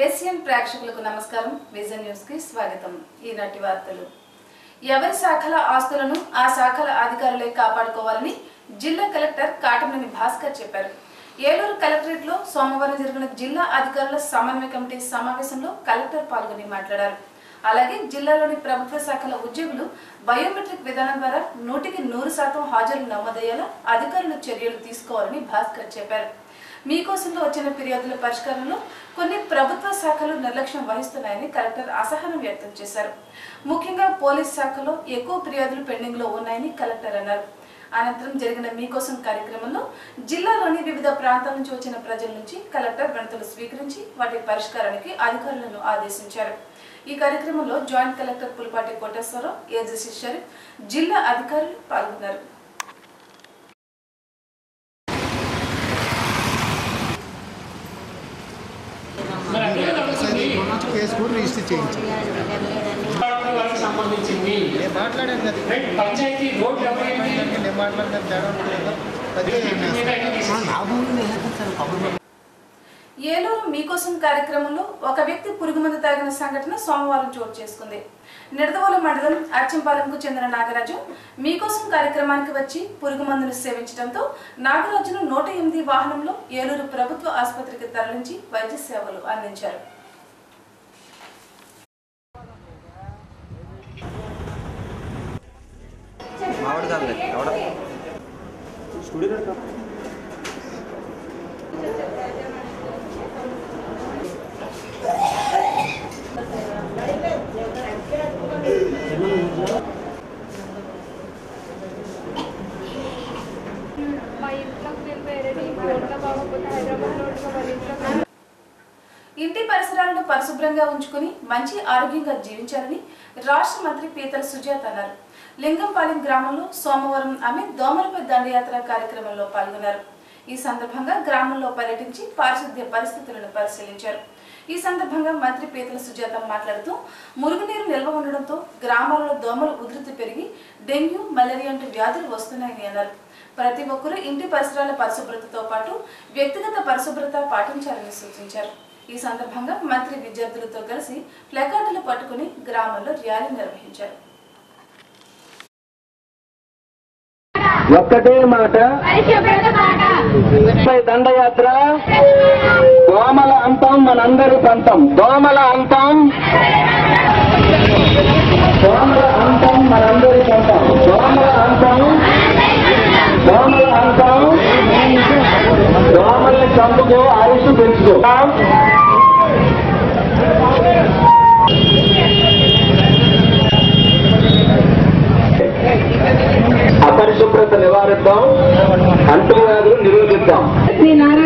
Asian ప్రేక్షకులకు నమస్కారం. Vision న్యూస్కి స్వాగతం ఈనాటి వార్తలు. ఎవరి శాఖల ఆస్తులను ఆ శాఖల అధికారులే కాపాడుకోవాలని జిల్లా కలెక్టర్ కాటమనేని భాస్కర్ చెప్పారు. ఏలూరు కలెక్టరేట్లో సోమవారం జరిగిన జిల్లా అధికారుల సమన్వయ కమిటీ సమావేశంలో కలెక్టర్ పాల్గొని మాట్లాడారు. అలాగే జిల్లాలోని ప్రభుత్వ శాఖల ఉద్యోగులు బయోమెట్రిక్ విధానం ద్వారా నూటికి నూరు శాతం హాజరు నమోదయ్యేలా అధికారులు చర్యలు తీసుకోవాలని భాస్కర్ చెప్పారు. మీకోసంలో వచ్చిన ఫిర్యాదుల పరిష్కారంలో కొన్ని ప్రభుత్వ శాఖలు నిర్లక్ష్యం వహిస్తున్నాయని కలెక్టర్ అసహనం వ్యక్తం చేశారు. ముఖ్యంగా పోలీస్ శాఖలో ఎక్కువ ఫిర్యాదులు పెండింగ్లో ఉన్నాయని కలెక్టర్ అన్నారు. అనంతరం జరిగిన మీకోసం కార్యక్రమంలో జిల్లాలోని వివిధ ప్రాంతాల నుంచి వచ్చిన ప్రజల నుంచి కలెక్టర్ వినతులు స్వీకరించి వాటి పరిష్కారానికి అధికారులను ఆదేశించారు. ఈ కార్యక్రమంలో joint collector Pulipati Koteswararao AJC Sharif జిల్లా అధికారులు పాల్గొన్నారు మరి అదే జరుగుతుంది. కేసు కూడా రిజిస్టర్ చేయించాం సంబంధించింది. నేను మాట్లాడాను కదా పంచాయతీ రోడ్ నేను మాట్లాడిన తేడా ఏలూరు మీకోసం కార్యక్రమంలో ఒక వ్యక్తి పురుగుమందు తాగిన సంఘటన సోమవారం చోటు చేసుకుంది. నిడదవోలు మండలం అచ్చంపాలెంకు చెందిన నాగరాజు మీకోసం కార్యక్రమానికి వచ్చి పురుగుమందును సేవించడంతో నాగరాజును నూట ఎనిమిది వాహనంలో ఏలూరు ప్రభుత్వ ఆసుపత్రికి తరలించి వైద్య సేవలు అందించారు. మామిడి కాదు ఎవడ మా ఇంట్లోకి నేను వేరే ఇంట్లో బాగోకపోతే హైదరాబాద్లో ఉంటున్నా వాళ్ళ ఇంట్లో ఇంటి పరిసరాలను పరిశుభ్రంగా ఉంచుకుని మంచి ఆరోగ్యంగా జీవించాలని రాష్ట్ర మంత్రి పీతల సుజాత అన్నారు. లింగంపాలెం గ్రామంలో సోమవారం ఆమె దోమలపై దండయాత్ర కార్యక్రమంలో పాల్గొన్నారు. ఈ సందర్భంగా గ్రామంలో పర్యటించి పారిశుద్ధ్య పరిస్థితులను పరిశీలించారు. ఈ సందర్భంగా మంత్రి పీతల సుజాత మాట్లాడుతూ మురుగునీరు నిల్వ ఉండడంతో గ్రామాలలో దోమలు ఉధృతి పెరిగి డెంగ్యూ మలేరియా వంటి వ్యాధులు వస్తున్నాయని అన్నారు. ప్రతి ఒక్కరూ ఇంటి పరిసరాల పరిశుభ్రతతో పాటు వ్యక్తిగత పరిశుభ్రత పాటించాలని సూచించారు. ఈ సందర్భంగా మంత్రి విద్యార్థులతో కలిసి ప్లకార్డులు పట్టుకుని గ్రామంలో ర్యాలీ నిర్వహించారు. ఒక్కటే మాట. దండయాత్ర. దోమల అంతం మనందరి పంతం. దోమల అంతం. దోమల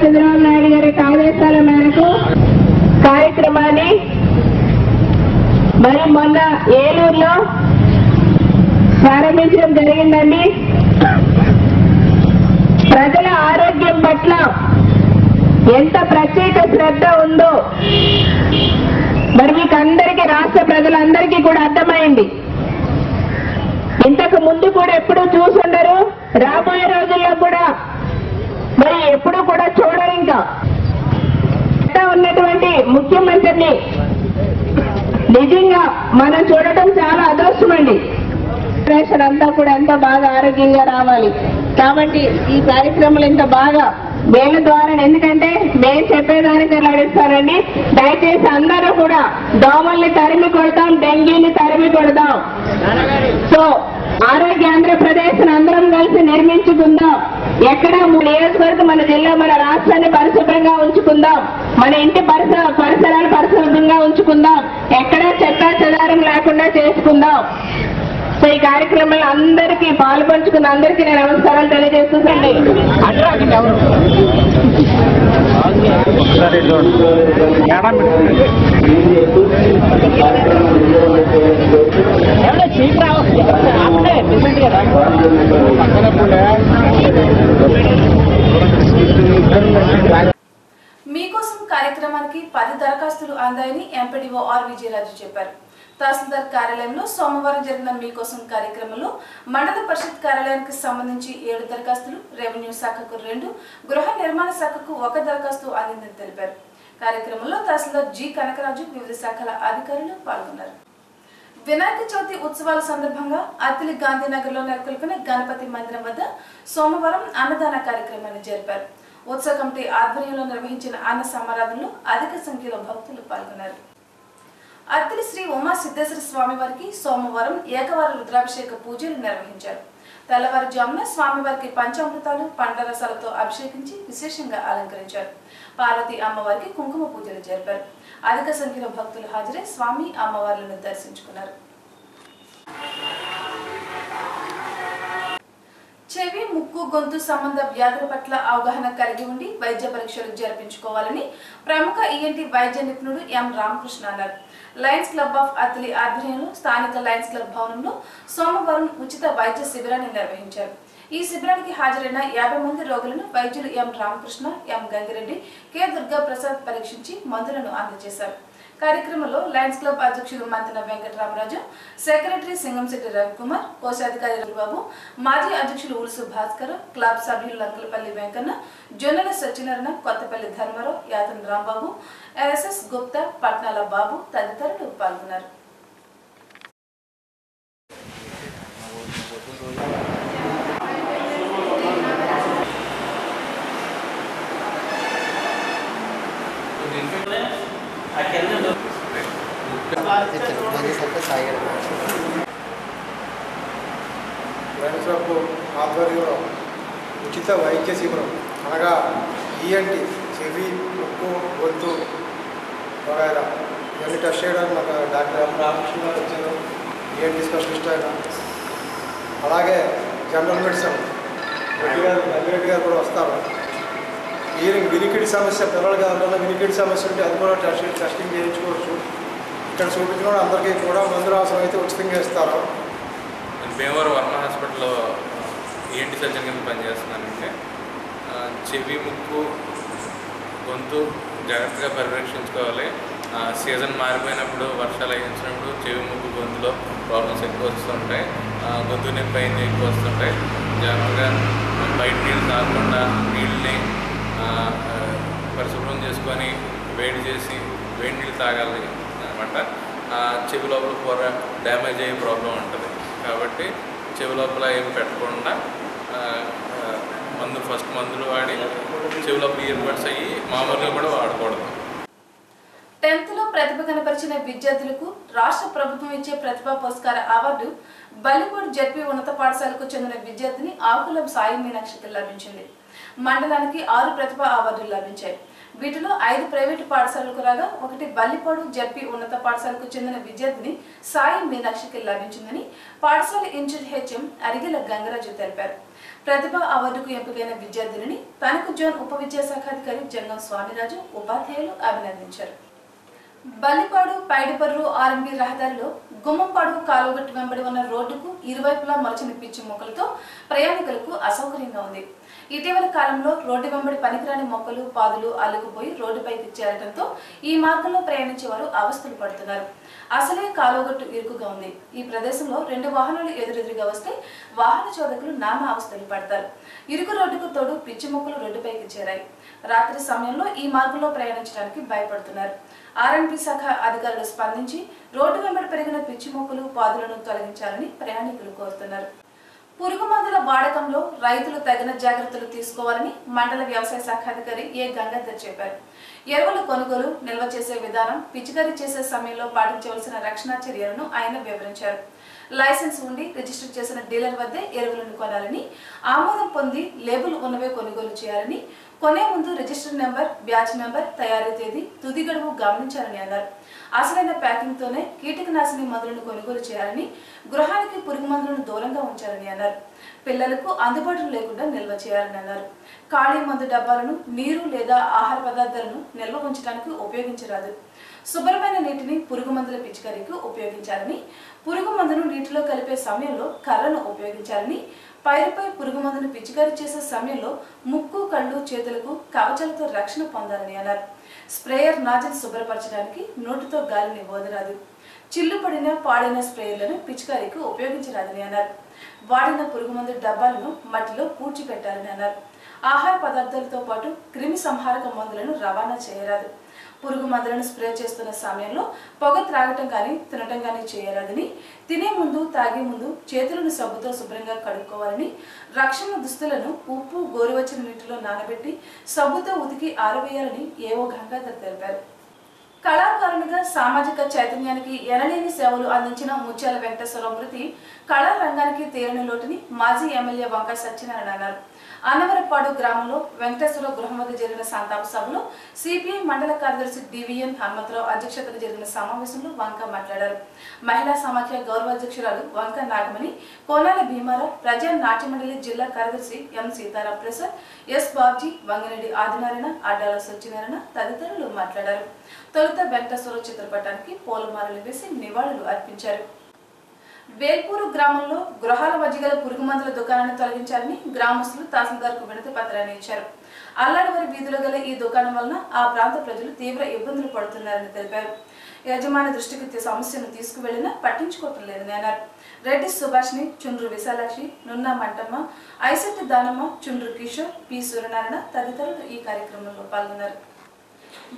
చంద్రబాబు నాయుడు గారి ఆదేశాల మేరకు కార్యక్రమాన్ని మరి మొన్న ఏలూరులో ప్రారంభించడం జరిగిందండి. ప్రజల ఆరోగ్యం పట్ల ఎంత ప్రత్యేక శ్రద్ధ ఉందో మరి మీకు అందరికీ రాష్ట్ర ప్రజలందరికీ కూడా అర్థమైంది. ఇంతకు ముందు కూడా ఎప్పుడూ చూసుండరు. రాబోయే రోజుల్లో కూడా మరి ఎప్పుడు కూడా చూడరు ఇంకా. ఉన్నటువంటి ముఖ్యమంత్రిని నిజంగా మనం చూడటం చాలా అదృష్టం అండి. అంతా కూడా ఎంత బాగా ఆరోగ్యంగా రావాలి. కాబట్టి ఈ కార్యక్రమాలు ఇంత బాగా వీళ్ళ ద్వారా ఎందుకంటే మేము చెప్పేదానికి నడుస్తారండి దయచేసి అందరూ కూడా దోమల్ని తరిమి కొడతాం డెంగ్యూని తరిమి కొడదాం సో ఆరోగ్య ఆంధ్రప్రదేశ్ అందరం కలిసి నిర్మించుకుందాం. ఎక్కడ మన నియోజకవర్గం మన జిల్లా మన రాష్ట్రాన్ని పరిశుభ్రంగా ఉంచుకుందాం. మన ఇంటి పరిసర పరిసరాలు పరిశుభ్రంగా ఉంచుకుందాం. ఎక్కడా చెత్త చెదారం లేకుండా చేసుకుందాం. సో ఈ కార్యక్రమంలో అందరికీ పాలు పంచుకున్న అందరికీ నేను నమస్కారాలు తెలియజేస్తుందండి మీకోసం కార్యక్రమానికి పది దరఖాస్తులు అందాయని ఎంపీడీఓ ఆర్ విజయరాజు చెప్పారు. తహసీల్దార్ కార్యాలయంలో సోమవారం జరిగిన మీకోసం కార్యక్రమంలో మండల పరిషత్ కార్యాలయానికి సంబంధించి ఏడు దరఖాస్తులు రెవెన్యూ శాఖకు రెండు గృహ నిర్మాణ శాఖకు ఒక దరఖాస్తు అందిందని తెలిపారు. కార్యక్రమంలో తహసీల్దార్ జి కనకరాజు వివిధ శాఖల అధికారులు పాల్గొన్నారు. వినాయక చవితి ఉత్సవాల సందర్భంగా అతిలి గాంధీనగర్లో నెలకొల్పిన గణపతి మందిరం వద్ద సోమవారం అన్నదాన కార్యక్రమాన్ని జరిపారు. ఉత్సవ కమిటీ ఆధ్వర్యంలో నిర్వహించిన అన్న సమారాధనలో అధిక సంఖ్యలో భక్తులు పాల్గొన్నారు. అత్తిలి శ్రీ ఉమా సిద్ధేశ్వర స్వామి వారికి సోమవారం ఏకవార రుద్రాభిషేక పూజలు నిర్వహించారు. తెల్లవారుజామున స్వామివారికి పంచామృతాలు పండ్లరసాలతో అభిషేకించి విశేషంగా అలంకరించారు. పార్వతి అమ్మవారికి కుంకుమ పూజలు జరిపారు. అధిక సంఖ్యలో భక్తులు హాజరై స్వామి అమ్మవార్లను దర్శించుకున్నారు. చెవి ముక్కు గొంతు సంబంధ వ్యాధుల పట్ల అవగాహన కలిగి ఉండి వైద్య పరీక్షలు జరిపించుకోవాలని ప్రముఖ ఈఎన్టీ వైద్య నిపుణుడు ఎం రామకృష్ణ అన్నారు. లయన్స్ క్లబ్ ఆఫ్ అత్లీ ఆధ్వర్యంలో స్థానిక లయన్స్ క్లబ్ భవనంలో సోమవారం ఉచిత వైద్య శిబిరాన్ని నిర్వహించారు. ఈ శిబిరానికి హాజరైన యాభై మంది రోగులను వైద్యులు M Ramakrishna M Gangireddy K Durga Prasad పరీక్షించి మందులను అందజేశారు. కార్యక్రమంలో లయన్స్ క్లబ్ అధ్యక్షుడు మంతన వెంకటరామరాజు సెక్రటరీ సింగంశెట్టి రవికుమార్ కోశాధికారి రవిబాబు మాజీ అధ్యక్షులు ఉలుసు భాస్కర్ క్లబ్ సభ్యులు లంకలపల్లి వెంకన్న జొన్నల సత్యనారాయణ కొత్తపల్లి ధర్మారావు యాతన్ రాంబాబు ఎస్ఎస్ గుప్తా పట్నాల బాబు తదితరులు పాల్గొన్నారు. వైఎస్ఆర్పు ఆధ్వర్యంలో ఉచిత వైద్య శిబిరం అనగా ఈఎన్టీ చెవి ముక్కు గొంతు వగైరా ఇవన్నీ టెస్ట్ చేయడానికి మాకు డాక్టర్ ఎం రామకృష్ణ గారు వచ్చారు. ఈఎన్టీ స్పెషలిస్ట్ ఆయన. అలాగే జనరల్ మెడిసిన్ రెడ్డి గారు రెడ్డి గారు కూడా వస్తారు. ఈయన వినికిడి సమస్య పిల్లలుగా ఉన్న వినికిడి సమస్య ఉంటే అది కూడా టెస్ట్ టెస్టింగ్ చేయించుకోవచ్చు. ఇక్కడ చూపించిన అందరికీ కూడా మందులు అవసరం అయితే ఉచితంగా ఇస్తారు. భీమవరం వర్మ హాస్పిటల్లో ఏంటి సర్జన్ కింద పనిచేస్తున్నానంటే చెవి ముక్కు గొంతు జాగ్రత్తగా పరిరక్షించుకోవాలి. సీజన్ మారిపోయినప్పుడు వర్షాలు అయ్యించినప్పుడు చెవి ముక్కు గొంతులో ప్రాబ్లమ్స్ ఎక్కువ వస్తుంటాయి. గొంతు నొప్పి అయింది ఎక్కువ వస్తుంటాయి. జాగ్రత్తగా బయట నీళ్ళు తాగకుండా నీళ్ళని పరిశుభ్రం చేసుకొని వేడి చేసి వేడి నీళ్ళు తాగాలి అనమాట చెవి లోపల పొర డ్యామేజ్ అయ్యే ప్రాబ్లం ఉంటుంది. కాబట్టి చెవి లోపల ఏం పెట్టకుండా మందు ఫస్ట్ మందులు వాడి చెవి లోపల ఇయర్ బడ్స్ అయ్యి మామూలుగా కూడా వాడకూడదు. టెన్త్లో ప్రతిభ కనపరిచిన విద్యార్థులకు రాష్ట్ర ప్రభుత్వం ఇచ్చే ప్రతిభా పురస్కార అవార్డు బల్లిపూడి జడ్పీ ఉన్నత పాఠశాలకు చెందిన విద్యార్థిని ఆకుల సాయి మీనాక్షికి లభించింది. మండలానికి ఆరు ప్రతిభ అవార్డులు లభించాయి. వీటిలో ఐదు ప్రైవేటు పాఠశాలలకు రాగా ఒకటి బల్లిపాడు జడ్పీ ఉన్నత పాఠశాలకు చెందిన విద్యార్థిని సాయి మీనాక్షికి లభించిందని పాఠశాల ఇన్ఛార్జ్ హెచ్ఎం అరిగిల గంగరాజు తెలిపారు. ప్రతిభ అవార్డుకు ఎంపికైన విద్యార్థినిని తనకు జోన్ ఉప విద్యాశాఖాధికారి జంగం స్వామిరాజు ఉపాధ్యాయులు అభినందించారు. బల్లిపాడు పైడిపర్రు ఆర్ఎంబి రహదారిలో గుమ్మంపాడు కాలువగట్టు వెంబడి ఉన్న రోడ్డుకు ఇరువైపులా మలచిన పిచ్చి మొక్కలతో ప్రయాణికులకు అసౌకర్యంగా ఉంది. ఇటీవల కాలంలో రోడ్డు వెంబడి పనికిరాని మొక్కలు పాదులు అల్లుకుపోయి రోడ్డుపైకి చేరడంతో ఈ మార్గంలో ప్రయాణించే వారు అవస్థలు పడుతున్నారు. అసలే కాలువగట్టు ఇరుకుగా ఉంది. ఈ ప్రదేశంలో రెండు వాహనాలు ఎదురెదురుగా వస్తే వాహన చోదకులు నానా అవస్థలు పడతారు. ఇరుకు రోడ్డుకు తోడు పిచ్చి మొక్కలు రోడ్డుపైకి చేరాయి. రాత్రి సమయంలో ఈ మార్గంలో ప్రయాణించడానికి భయపడుతున్నారు. ఆర్ఎంపీ శాఖ అధికారులు స్పందించి రోడ్డు వెంబడి పెరిగిన పిచ్చి మొక్కలు పాదులను తొలగించాలని ప్రయాణికులు కోరుతున్నారు. పురుగు మందుల వాడకంలో రైతులు తగిన జాగ్రత్తలు తీసుకోవాలని మండల వ్యవసాయ శాఖ అధికారి ఏ గంగాధర్ చెప్పారు. ఎరువుల కొనుగోలు నిల్వ చేసే విధానం పిచికారీ చేసే సమయంలో పాటించవలసిన రక్షణ చర్యలను ఆయన వివరించారు. లైసెన్స్ ఉండి రిజిస్టర్ చేసిన డీలర్ వద్దే ఎరువులను కొనాలని ఆమోదం పొంది లేబుల్ ఉన్నవే కొనుగోలు చేయాలని కొనే ముందు రిజిస్టర్ నెంబర్ బ్యాచ్ నెంబర్ తయారీ తేదీ తుది గడువు గమనించాలని అన్నారు. అసలైన ప్యాకింగ్తోనే కీటకనాశిని మందులను కొనుగోలు చేయాలని గృహానికి పురుగు మందులను దూరంగా ఉంచాలని అన్నారు. పిల్లలకు అందుబాటులో లేకుండా నిల్వ చేయాలని అన్నారు. ఖాళీ మందు డబ్బాలను నీరు లేదా ఆహార పదార్థాలను నిల్వ ఉంచడానికి ఉపయోగించరాదు. శుభ్రమైన నీటిని పురుగు మందుల పిచికారీకి ఉపయోగించాలని పురుగు మందును నీటిలో కలిపే సమయంలో కర్రను ఉపయోగించాలని పైరుపై పురుగు మందును పిచికారీ చేసే సమయంలో ముక్కు కళ్ళు చేతులకు కవచాలతో రక్షణ పొందాలని అన్నారు. స్ప్రేయర్ నాజిల్ శుభ్రపరచడానికి నోటితో గాలిని వదరాదు చిల్లు పడిన పాడైన స్ప్రేయర్లను పిచికారీకి ఉపయోగించరాదని అన్నారు. వాడిన పురుగుమందు డబ్బాలను మట్టిలో పూడ్చిపెట్టాలని అన్నారు. ఆహార పదార్థాలతో పాటు క్రిమి సంహారక మందులను రవాణా చేయరాదు. పురుగు మందులను స్ప్రే చేస్తున్న సమయంలో పొగ త్రాగటం కానీ తినటం కానీ చేయరాదని తినే ముందు తాగే ముందు చేతులను సబ్బుతో శుభ్రంగా కడుక్కోవాలని రక్షణ దుస్తులను ఉప్పు గోరువెచ్చని నీటిలో నానబెట్టి సబ్బుతో ఉతికి ఆరవేయాలని ఏవో గంగాధర్ తెలిపారు. కళాకారునిగా సామాజిక చైతన్యానికి ఎనలేని సేవలు అందించిన ముత్యాల వెంకటేశ్వర మృతి కళారంగానికి తీరని లోటుని మాజీ ఎమ్మెల్యే వంక సత్యనారాయణ అన్నారు. అనవరపాడు గ్రామంలో వెంకటేశ్వర గృహం జరిగిన సంతాప సభలో సిపిఐ మండల కార్యదర్శి డివిఎన్ హనుమంతరావు అధ్యక్షతన జరిగిన సమావేశంలో వంక మాట్లాడారు. మహిళా సమాఖ్య గౌరవాధ్యక్షురాలు వంక నాగమణి కోనాల భీమారావు ప్రజా నాట్య మండలి జిల్లా కార్యదర్శి ఎం సీతారాం ప్రసాద్ ఎస్ బాబ్జీ వంగనేడి ఆదినారాయణ అడ్డాల సత్యనారాయణ తదితరులు మాట్లాడారు. తొలుత వెంకటేశ్వర చిత్రపటానికి పూలమాలలు వేసి నివాళులు అర్పించారు. వేల్పూరు గ్రామంలో గృహాల మధ్యగల పురుగు మందుల దుకాణాన్ని తొలగించాలని గ్రామస్తులు తహసీల్దార్కు వినతి పత్రాన్ని ఇచ్చారు. అల్లాడవారి వీధిలో గల ఈ దుకాణం వలన ఆ ప్రాంత ప్రజలు తీవ్ర ఇబ్బందులు పడుతున్నారని తెలిపారు. యజమాని దృష్టికి సమస్యను తీసుకువెళ్ళినా పట్టించుకోవటం లేదని అన్నారు. రెడ్డి సుభాష్ని చుండ్రు విశాలాక్షి నున్నా మంటమ్మ ఐసెట్టి దానమ్మ చుండ్రు కిషోర్ పి. సూర్యనారాయణ తదితరులు ఈ కార్యక్రమంలో పాల్గొన్నారు.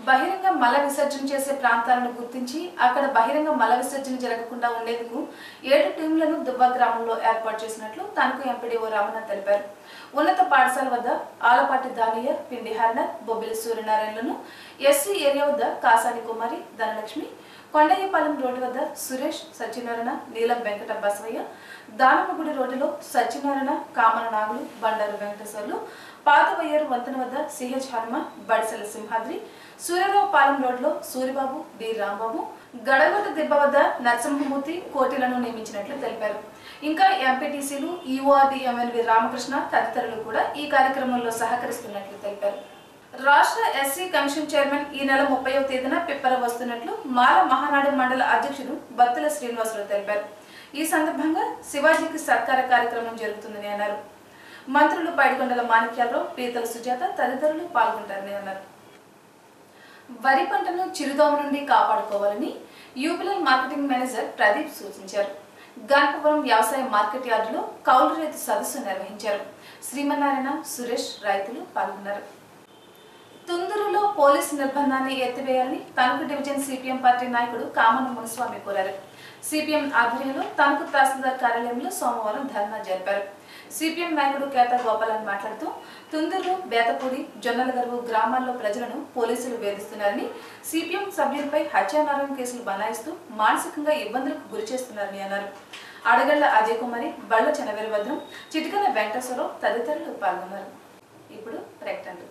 బహిరంగ మల విసర్జన చేసే ప్రాంతాలను గుర్తించి అక్కడ బహిరంగ మల విసర్జన జరగకుండా ఉండేందుకు ఏడు టీంలను దుబ్బా గ్రామంలో ఏర్పాటు చేసినట్లు తనకు ఎంపీడీఓ రమణ తెలిపారు. ఉన్నత పాఠశాల వద్ద ఆలపాటి దానియ పిండి హర్నర్ బొబ్బిలి సూర్యనారాయణలను ఎస్సీ ఏరియా వద్ద కాసాని కుమారి ధనలక్ష్మి కొండయ్యపాలెం రోడ్డు వద్ద సురేష్ సత్యనారాయణ నీలం వెంకట బసవయ్య దానమగుడి రోడ్డులో సత్యనారాయణ కామన నాగులు బండారు వెంకటేశ్వర్లు పాతవయ్యరు వంతెన వద్ద సిహెచ్ హర్మ బడిసెల సింహాద్రి సూర్యరావు పాలెం రోడ్లో సూరిబాబు డి రాంబాబు గడగొట్ట దిబ్బ వద్ద నరసింహమూర్తి కోటిలను నియమించినట్లు తెలిపారు. ఇంకా ఎంపీటీసీలు ఈఓఆర్డి ఎమ్మెల్వీ రామకృష్ణ తదితరులు కూడా ఈ కార్యక్రమంలో సహకరిస్తున్నట్లు తెలిపారు. రాష్ట్ర ఎస్సీ కమిషన్ చైర్మన్ ఈ నెల ముప్పైవ తేదీన పిప్పర వస్తున్నట్లు మాల మహానాడు మండల అధ్యక్షుడు బత్తుల శ్రీనివాసరావు తెలిపారు. ఈ సందర్భంగా శివాజీకి సత్కార కార్యక్రమం జరుగుతుందని అన్నారు. మంత్రులు పైడికొండల మాణిక్యాలరావు పీతల సుజాత తదితరులు పాల్గొంటారని అన్నారు. వరి పంటను చిరుదోమ నుండి కాపాడుకోవాలని యూపిఎల్ మార్కెటింగ్ మేనేజర్ ప్రదీప్ సూచించారు. గణపవరం వ్యవసాయ మార్కెట్ యార్డులో కౌలు రైతు సదస్సు నిర్వహించారు. శ్రీమన్నారాయణ సురేష్ రైతులు పాల్గొన్నారు. తుందూరులో పోలీసు నిర్బంధాన్ని ఎత్తివేయాలని తణుకు డివిజన్ సిపిఎం పార్టీ నాయకుడు కామన మునిస్వామి కోరారు. సిపిఎం ఆధ్వర్యంలో తణుకు తహసీల్దార్ కార్యాలయంలో సోమవారం ధర్నా జరిపారు. సిపిఎం నాయకుడు కేత గోపాలన్ మాట్లాడుతూ తుందూరు బేతపూడి జొన్నలగరువు గ్రామాల్లో ప్రజలను పోలీసులు వేధిస్తున్నారని సిపిఎం సభ్యులపై హత్యానారం కేసులు బనాయిస్తూ మానసికంగా ఇబ్బందులకు గురి చేస్తున్నారని అన్నారు. అడగళ్ళ అజయ్ కుమారి బళ్ళ చెనవీరభద్రం చిటికల వెంకటేశ్వరరావు తదితరులు పాల్గొన్నారు. ఇప్పుడు ప్రకటనలు.